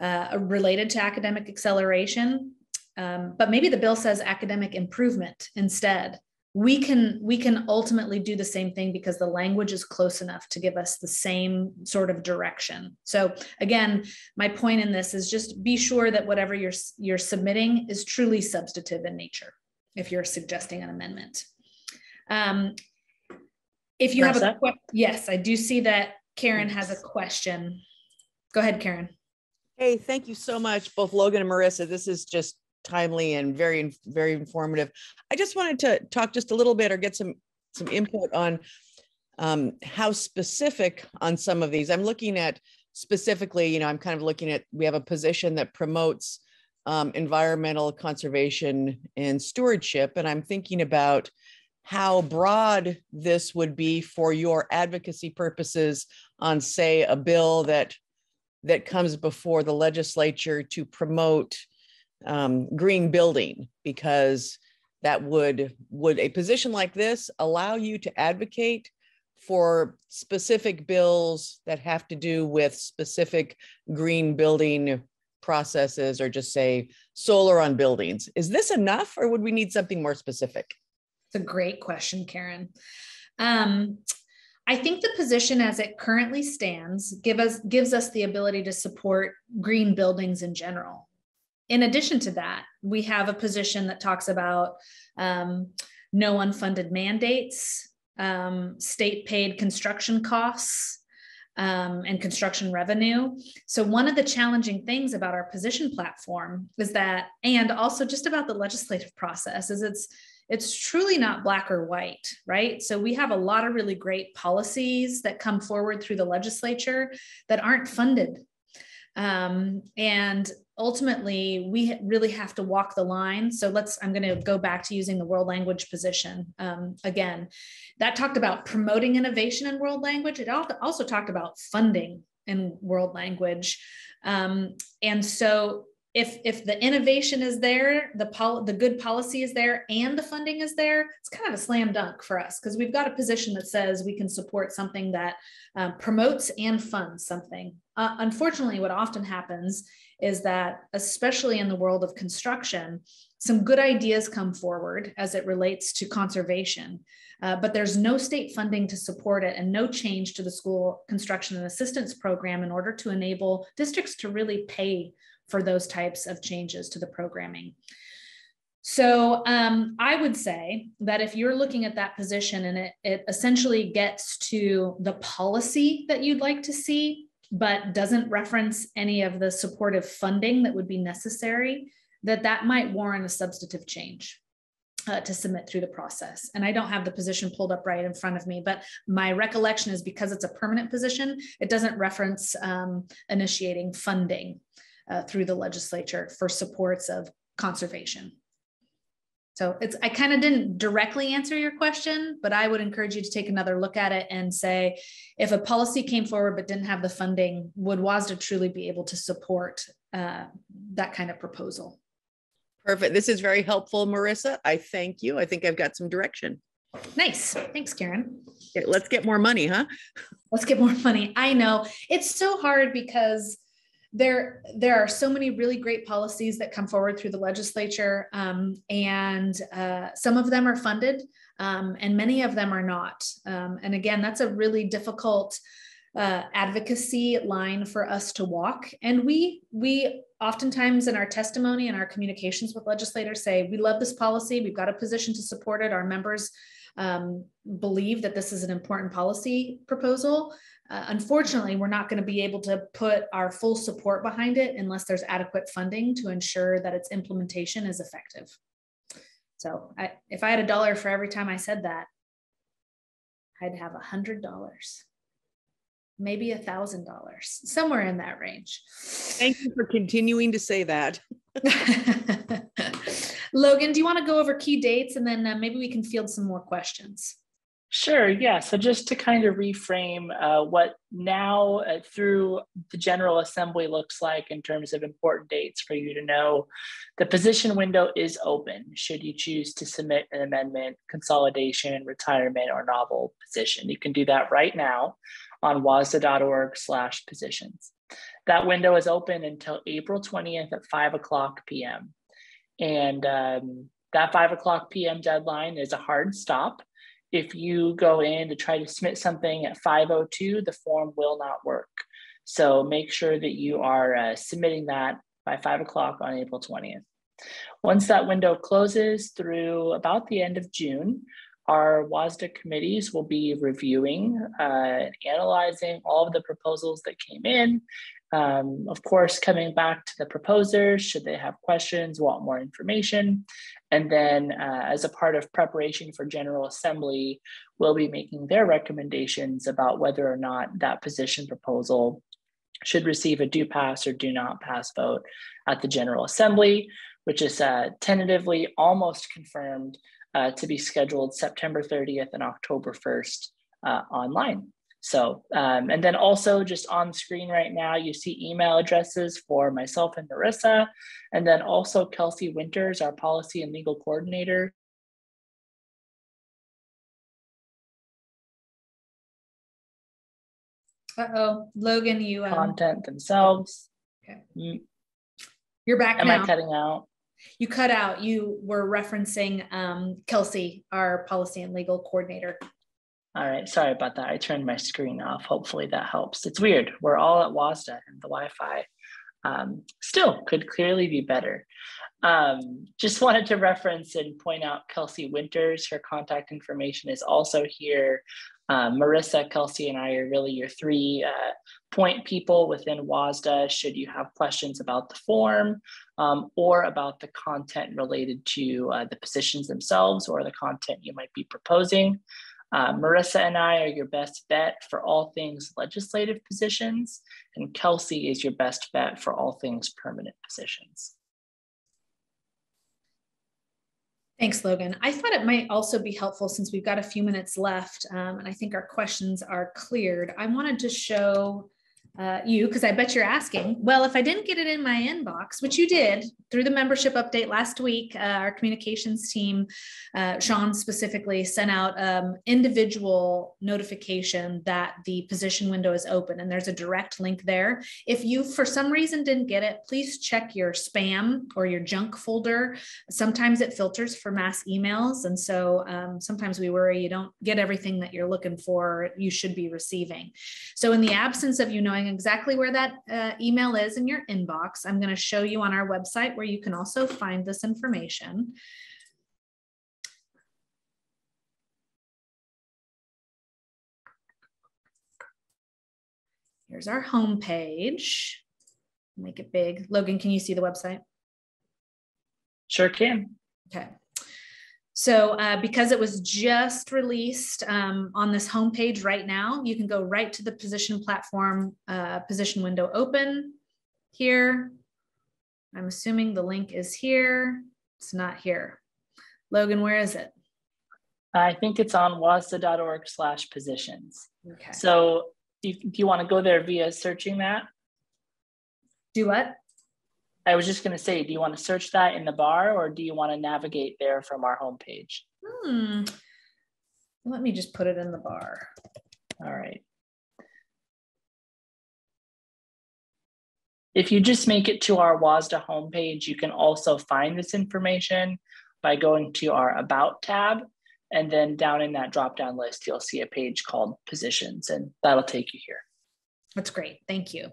uh, related to academic acceleration, um, but maybe the bill says academic improvement instead, we can we can ultimately do the same thing because the language is close enough to give us the same sort of direction. So again my point in this is just be sure that whatever you're you're submitting is truly substantive in nature if you're suggesting an amendment. Um, if you have a yes i do see that karen has a question. Go ahead karen. Hey thank you so much both logan and marissa. This is just timely and very very informative. I just wanted to talk just a little bit or get some some input on um, how specific on some of these. I'm looking at specifically, you know, I'm kind of looking at we have a position that promotes um, environmental conservation and stewardship, and I'm thinking about how broad this would be for your advocacy purposes on, say, a bill that that comes before the legislature to promote um, green building because that would would a position like this allow you to advocate for specific bills that have to do with specific green building processes or just say solar on buildings. Is this enough or would we need something more specific? It's a great question karen. Um, I think the position as it currently stands give us gives us the ability to support green buildings in general in addition to that, we have a position that talks about um, no unfunded mandates, um, state paid construction costs, um, and construction revenue. So, one of the challenging things about our position platform is that, and also just about the legislative process, is it's it's truly not black or white, right? So we have a lot of really great policies that come forward through the legislature that aren't funded um, and ultimately we really have to walk the line. So let's i'm going to go back to using the world language position um, again. That talked about promoting innovation in world language. It also talked about funding in world language. Um, and so if if the innovation is there the pol- the good policy is there and the funding is there it's kind of a slam dunk for us because we've got a position that says we can support something that uh, promotes and funds something. Uh, unfortunately what often happens is that especially in the world of construction some good ideas come forward as it relates to conservation uh, but there's no state funding to support it and no change to the school construction and assistance program in order to enable districts to really pay for those types of changes to the programming. So um, I would say that if you're looking at that position and it, it essentially gets to the policy that you'd like to see, but doesn't reference any of the supportive funding that would be necessary, that that might warrant a substantive change. Uh, to submit through the process. And I don't have the position pulled up right in front of me, but my recollection is because it's a permanent position, it doesn't reference um, initiating funding uh, through the legislature for supports of conservation. So it's I kind of didn't directly answer your question, but I would encourage you to take another look at it and say, if a policy came forward but didn't have the funding, would WSSDA truly be able to support uh, that kind of proposal? Perfect. This is very helpful, Marissa. I thank you. I think I've got some direction. Nice. Thanks, Karen. Okay, let's get more money, huh? Let's get more money. I know it's so hard because there there are so many really great policies that come forward through the legislature um, and uh, some of them are funded um, and many of them are not. Um, and again that's a really difficult uh, advocacy line for us to walk. And we we oftentimes in our testimony and our communications with legislators say we love this policy. We've got a position to support it. Our members um, believe that this is an important policy proposal uh, unfortunately, we're not going to be able to put our full support behind it unless there's adequate funding to ensure that its implementation is effective. So I, if I had a dollar for every time I said that, I'd have a hundred dollars, maybe a thousand dollars, somewhere in that range. Thank you for continuing to say that. Logan, do you want to go over key dates and then uh, maybe we can field some more questions? Sure, yeah. So just to kind of reframe uh, what now uh, through the General Assembly looks like in terms of important dates for you to know, the position window is open should you choose to submit an amendment, consolidation, retirement, or novel position. You can do that right now on wssda.org slash positions. That window is open until April 20th at 5 o'clock p.m. And um, that 5 o'clock p.m. deadline is a hard stop if you go in to try to submit something at 502, the form will not work. So make sure that you are uh, submitting that by five o'clock on April 20th. Once that window closes through about the end of June, our WSSDA committees will be reviewing uh, analyzing all of the proposals that came in. Um, of course, coming back to the proposers, should they have questions, want more information. And then uh, as a part of preparation for General Assembly, we'll be making their recommendations about whether or not that position proposal should receive a do pass or do not pass vote at the General Assembly, which is uh, tentatively almost confirmed uh, to be scheduled September 30th and October 1st uh, online. So, um, and then also just on screen right now, you see email addresses for myself and Marissa, and then also Kelsey Winters, our policy and legal coordinator. Uh-oh, Logan, you- um, Content themselves. Okay. Mm. You're back Am now. I cutting out? You cut out. You were referencing um, Kelsey, our policy and legal coordinator. All right, sorry about that. I turned my screen off. Hopefully that helps. It's weird. We're all at WSSDA and the Wi-Fi um, still could clearly be better. Um, just wanted to reference and point out Kelsey Winters. Her contact information is also here. Um, Marissa, Kelsey, and I are really your three uh, point people within WSSDA should you have questions about the form um, or about the content related to uh, the positions themselves or the content you might be proposing. Uh, Marissa and I are your best bet for all things legislative positions, and Kelsey is your best bet for all things permanent positions. Thanks, Logan. I thought it might also be helpful since we've got a few minutes left um, and I think our questions are cleared. I wanted to show uh, you because I bet you're asking. Well, if I didn't get it in my inbox, which you did through the membership update last week, uh, our communications team, uh, Sean specifically, sent out um, individual notification that the position window is open, and there's a direct link there. If you, for some reason, didn't get it, please check your spam or your junk folder. Sometimes it filters for mass emails, and so um, sometimes we worry you don't get everything that you're looking for. You should be receiving. So, in the absence of you knowing exactly where that uh, email is in your inbox, I'm going to show you on our website where you can also find this information. Here's our home page. Make it big. Logan, can you see the website? Sure can. Okay. So uh, because it was just released um, on this homepage right now, you can go right to the position platform, uh, position window open here. I'm assuming the link is here. It's not here. Logan, where is it? I think it's on wssda.org slash positions. Okay. So do you, do you want to go there via searching that? Do what? I was just going to say, do you want to search that in the bar or do you want to navigate there from our homepage? Hmm. Let me just put it in the bar. All right. If you just make it to our WSSDA homepage, you can also find this information by going to our About tab. And then down in that drop down list, you'll see a page called Positions, and that'll take you here. That's great. Thank you.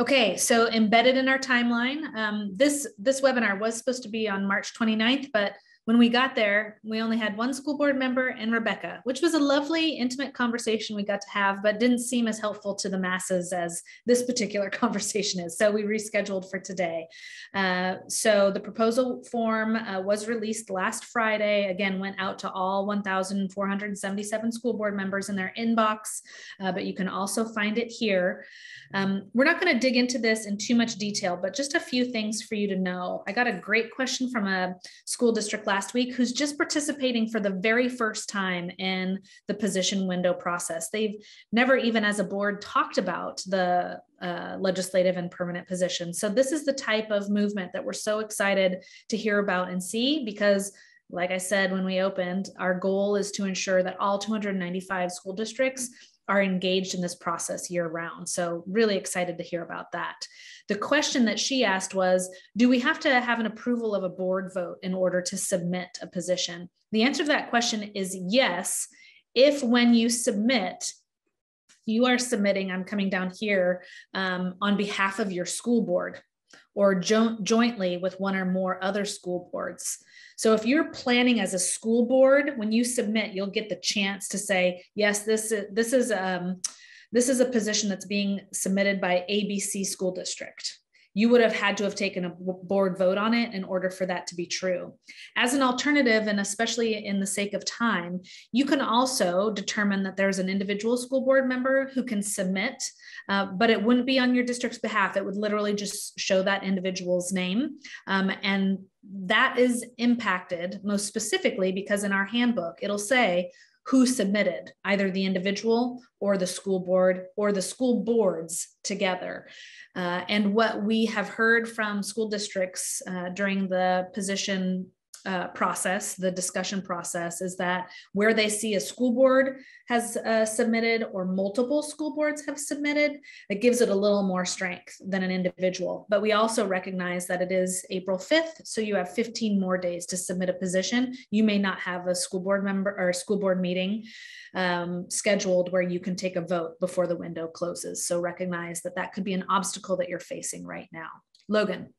Okay, so embedded in our timeline, um, this, this webinar was supposed to be on March 29th, but when we got there, we only had one school board member and Rebecca, which was a lovely, intimate conversation we got to have, but didn't seem as helpful to the masses as this particular conversation is. So we rescheduled for today. Uh, so the proposal form uh, was released last Friday. Again, went out to all 1,477 school board members in their inbox, uh, but you can also find it here. Um, we're not going to dig into this in too much detail, but just a few things for you to know. I got a great question from a school district last week who's just participating for the very first time in the position window process. They've never even as a board talked about the uh, legislative and permanent positions. So this is the type of movement that we're so excited to hear about and see because like I said when we opened, our goal is to ensure that all 295 school districts are engaged in this process year round. So really excited to hear about that. The question that she asked was, do we have to have an approval of a board vote in order to submit a position? The answer to that question is yes, if when you submit, you are submitting, I'm coming down here, um, on behalf of your school board or jo jointly with one or more other school boards. So if you're planning as a school board, when you submit, you'll get the chance to say, yes, this is this is um, this is a position that's being submitted by ABC school district. You would have had to have taken a board vote on it in order for that to be true. As an alternative, and especially in the sake of time, you can also determine that there's an individual school board member who can submit, uh, but it wouldn't be on your district's behalf. It would literally just show that individual's name. Um, and that is impacted most specifically because in our handbook, it'll say who submitted, either the individual or the school board or the school boards together. Uh, and what we have heard from school districts uh, during the position uh, process, the discussion process, is that where they see a school board has uh, submitted or multiple school boards have submitted, it gives it a little more strength than an individual. But we also recognize that it is April 5th, so you have 15 more days to submit a position. You may not have a school board member or school board meeting um, scheduled where you can take a vote before the window closes. So recognize that that could be an obstacle that you're facing right now. Logan.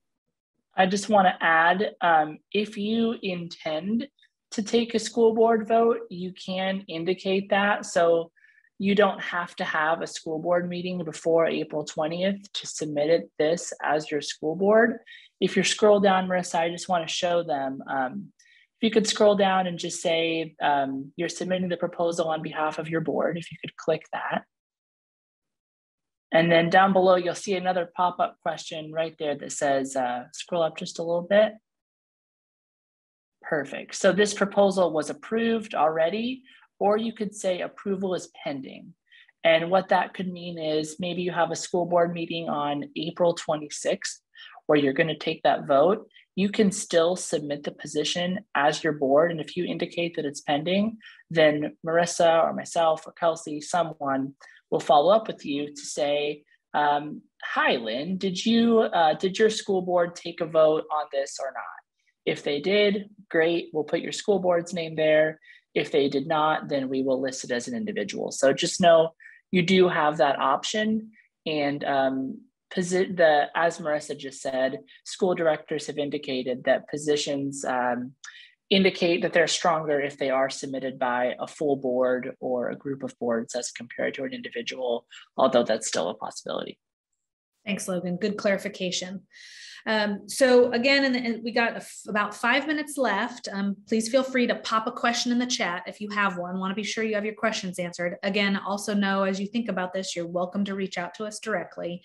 I just want to add um, if you intend to take a school board vote, you can indicate that. So you don't have to have a school board meeting before April 20th to submit it, this as your school board. If you scroll down, Marissa, I just want to show them. Um, if you could scroll down and just say um, you're submitting the proposal on behalf of your board, if you could click that. And then down below, you'll see another pop-up question right there that says, uh, scroll up just a little bit. Perfect. So this proposal was approved already, or you could say approval is pending. And what that could mean is maybe you have a school board meeting on April 26th where you're going to take that vote. You can still submit the position as your board. And if you indicate that it's pending, then Marissa or myself or Kelsey, someone will follow up with you to say, um, "Hi, Lynn, did you uh, did your school board take a vote on this or not? If they did, great. We'll put your school board's name there. If they did not, then we will list it as an individual. So just know you do have that option. And um, the as Marissa just said, school directors have indicated that positions um, indicate that they're stronger if they are submitted by a full board or a group of boards as compared to an individual, although that's still a possibility. Thanks, Logan. Good clarification. Um, so again, and we got about five minutes left. Um, please feel free to pop a question in the chat if you have one. Want to be sure you have your questions answered. Again, also know as you think about this, you're welcome to reach out to us directly.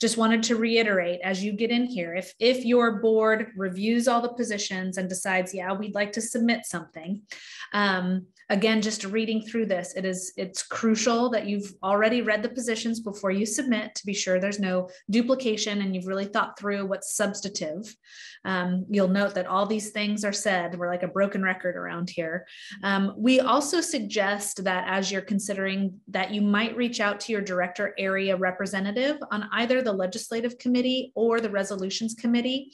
Just wanted to reiterate as you get in here, if if your board reviews all the positions and decides, yeah, we'd like to submit something. Um, again, just reading through this, it is it's crucial that you've already read the positions before you submit to be sure there's no duplication and you've really thought through what's substantive. Um, you'll note that all these things are said. We're like a broken record around here. Um, we also suggest that as you're considering that you might reach out to your director area representative on either the legislative committee or the resolutions committee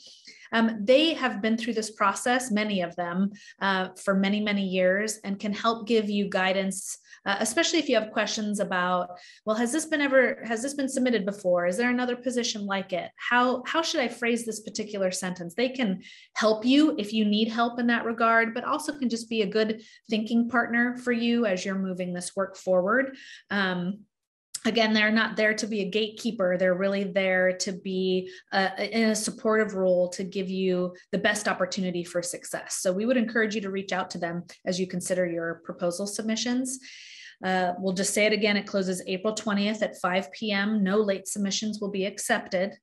um, they have been through this process, many of them, uh, for many, many years and can help give you guidance, uh, especially if you have questions about, well, has this been ever, has this been submitted before? Is there another position like it? How, how should I phrase this particular sentence? They can help you if you need help in that regard, but also can just be a good thinking partner for you as you're moving this work forward. Um, again they're not there to be a gatekeeper. They're really there to be in a supportive role to give you the best opportunity for success. So we would encourage you to reach out to them as you consider your proposal submissions. Uh, we'll just say it again it closes april 20th at 5 p.m no late submissions will be accepted.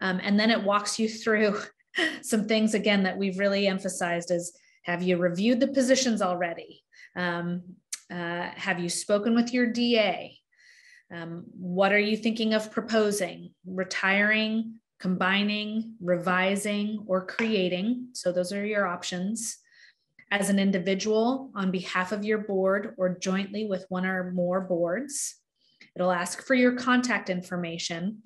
Um, and then it walks you through some things again that we've really emphasized is Have you reviewed the positions already? Um, uh, have you spoken with your DA? Um, what are you thinking of proposing? Retiring, combining, revising, or creating? So those are your options. As an individual, on behalf of your board, or jointly with one or more boards. It'll ask for your contact information.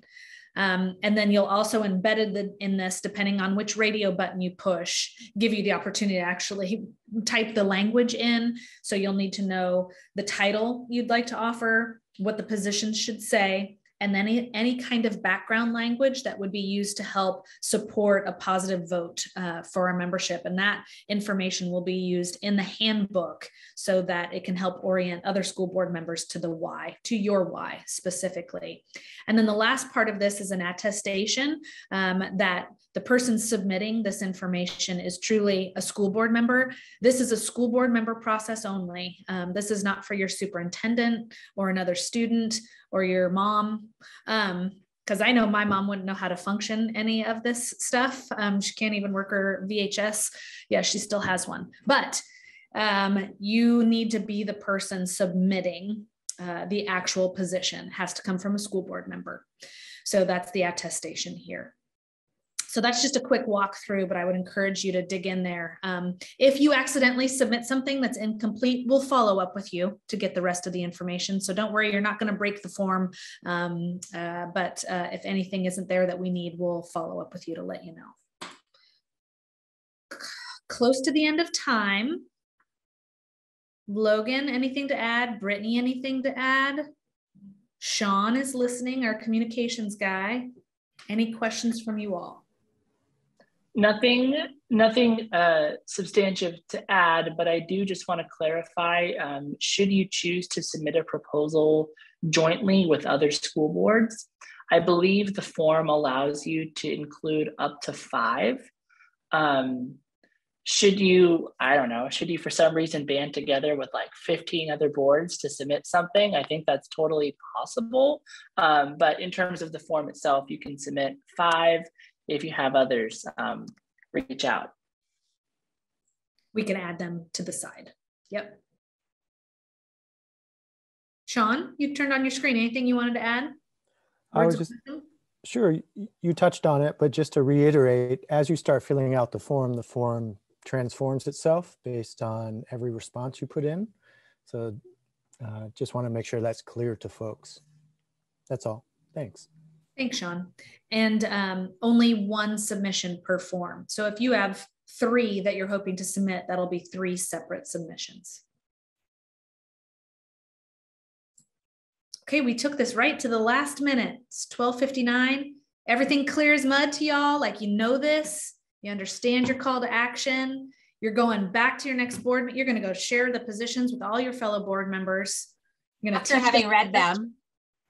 Um, and then you'll also embedded the, in this, depending on which radio button you push, give you the opportunity to actually type the language in. So you'll need to know the title you'd like to offer, what the position should say, and then any, any kind of background language that would be used to help support a positive vote uh, for our membership. And that information will be used in the handbook so that it can help orient other school board members to the why, to your why specifically. And then the last part of this is an attestation um, that the person submitting this information is truly a school board member. This is a school board member process only. Um, this is not for your superintendent or another student or your mom. Um, because I know my mom wouldn't know how to function any of this stuff. Um, she can't even work her VHS. Yeah, she still has one. But um, you need to be the person submitting uh, the actual position. It has to come from a school board member. So that's the attestation here. So that's just a quick walkthrough, but I would encourage you to dig in there. Um, if you accidentally submit something that's incomplete, we'll follow up with you to get the rest of the information. So don't worry, you're not going to break the form. Um, uh, but uh, if anything isn't there that we need, we'll follow up with you to let you know. Close to the end of time. Logan, anything to add? Brittany, anything to add? Sean is listening, our communications guy. Any questions from you all? Nothing, nothing uh, substantive to add, but I do just want to clarify, um, should you choose to submit a proposal jointly with other school boards, I believe the form allows you to include up to five. Um, should you, I don't know, should you for some reason band together with like 15 other boards to submit something? I think that's totally possible. Um, but in terms of the form itself, you can submit five if you have others, um, reach out. We can add them to the side. Yep. Sean, you turned on your screen. Anything you wanted to add? I was just, sure, you touched on it, but just to reiterate, as you start filling out the form, the form transforms itself based on every response you put in. So uh, just want to make sure that's clear to folks. That's all. Thanks. Thanks, Sean. And um, only one submission per form. So if you have three that you're hoping to submit, that'll be three separate submissions. Okay, we took this right to the last minute. It's 1259. Everything clear as mud to y'all. Like you know this, you understand your call to action. You're going back to your next board. You're going to go share the positions with all your fellow board members. You're going to after having read them.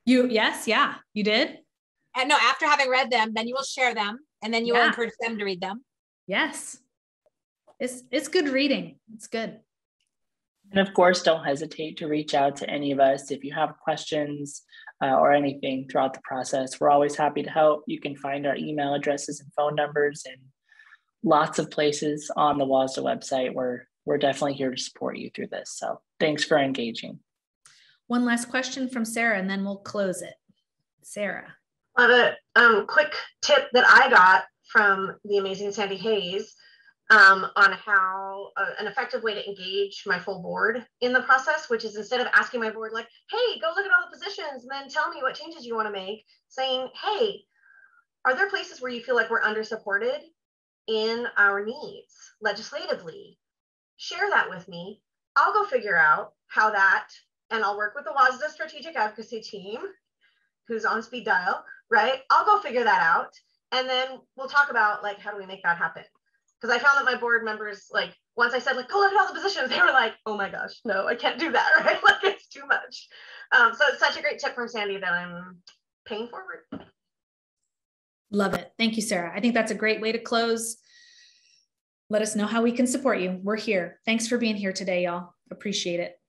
You yes, yeah, you did and no, after having read them, then you will share them and then you yeah. will encourage them to read them. Yes. It's it's good reading. It's good. And of course, don't hesitate to reach out to any of us if you have questions uh, or anything throughout the process. We're always happy to help. You can find our email addresses and phone numbers in lots of places on the WSSDA website. We're, we're definitely here to support you through this. So thanks for engaging. One last question from Sarah, and then we'll close it. Sarah. A um, quick tip that I got from the amazing Sandy Hayes um, on how uh, an effective way to engage my full board in the process, which is instead of asking my board, like, hey, go look at all the positions and then tell me what changes you want to make, saying, hey, are there places where you feel like we're under supported in our needs legislatively? Share that with me. I'll go figure out how that, and I'll work with the WSSDA strategic advocacy team who's on speed dial right? I'll go figure that out. And then we'll talk about like, how do we make that happen? Because I found that my board members, like, once I said, like, go look at all the positions, they were like, oh my gosh, no, I can't do that, right? like, it's too much. Um, so it's such a great tip from Sandy that I'm paying forward. Love it. Thank you, Sarah. I think that's a great way to close. Let us know how we can support you. We're here. Thanks for being here today, y'all. Appreciate it.